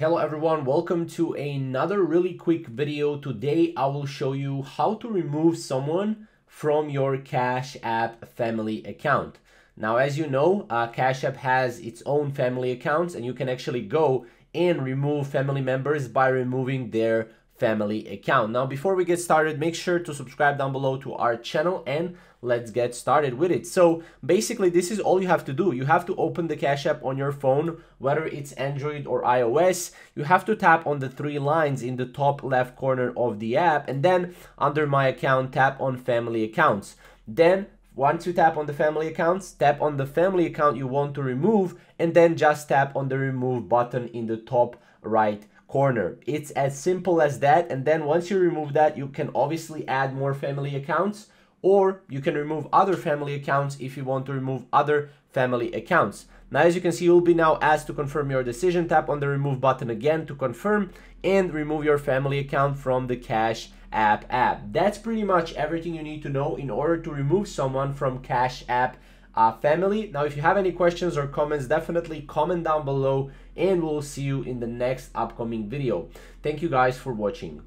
Hello everyone, welcome to another really quick video. Today I will show you how to remove someone from your Cash App family account. Now as you know, uh, Cash App has its own family accounts and you can actually go and remove family members by removing their family account. Now, before we get started, make sure to subscribe down below to our channel and let's get started with it. So basically, this is all you have to do. You have to open the Cash App on your phone, whether it's Android or iOS. You have to tap on the three lines in the top left corner of the app and then under My Account, tap on Family Accounts. Then once you tap on the family accounts, tap on the family account you want to remove and then just tap on the remove button in the top right corner. It's as simple as that. And then once you remove that, you can obviously add more family accounts or you can remove other family accounts if you want to remove other family accounts. Now, as you can see, you'll be now asked to confirm your decision. Tap on the remove button again to confirm and remove your family account from the Cash App app. That's pretty much everything you need to know in order to remove someone from Cash App uh, family. Now, if you have any questions or comments, definitely comment down below and we'll see you in the next upcoming video. Thank you guys for watching.